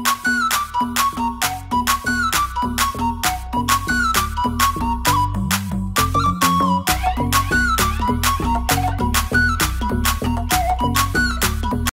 Bye.